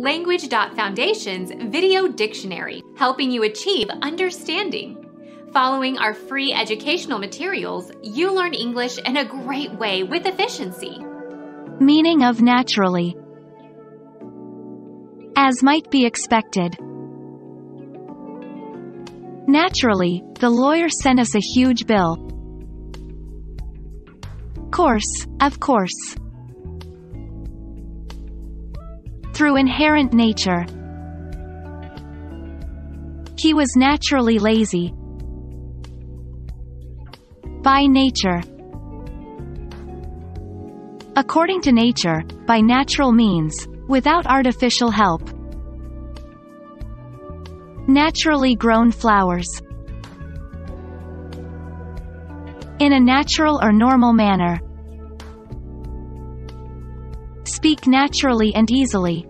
Language.Foundation's Video Dictionary, helping you achieve understanding. Following our free educational materials, you learn English in a great way with efficiency. Meaning of naturally. As might be expected. Naturally, the lawyer sent us a huge bill. Course, of course. Through inherent nature. He was naturally lazy. By nature. According to nature, by natural means, without artificial help. Naturally grown flowers. In a natural or normal manner. Speak naturally and easily.